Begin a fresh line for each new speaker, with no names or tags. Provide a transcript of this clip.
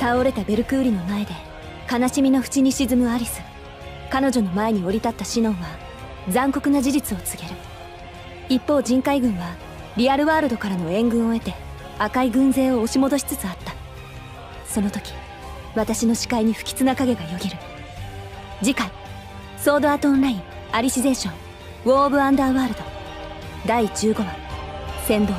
倒れたベルクーリの前で悲しみの淵に沈むアリス。彼女の前に降り立ったシノンは残酷な事実を告げる。一方人界軍はリアルワールドからの援軍を得て赤い軍勢を押し戻しつつあった。その時私の視界に不吉な影がよぎる。次回「ソードアートオンラインアリシゼーションウォー・オブ・アンダーワールド」第15話「先導」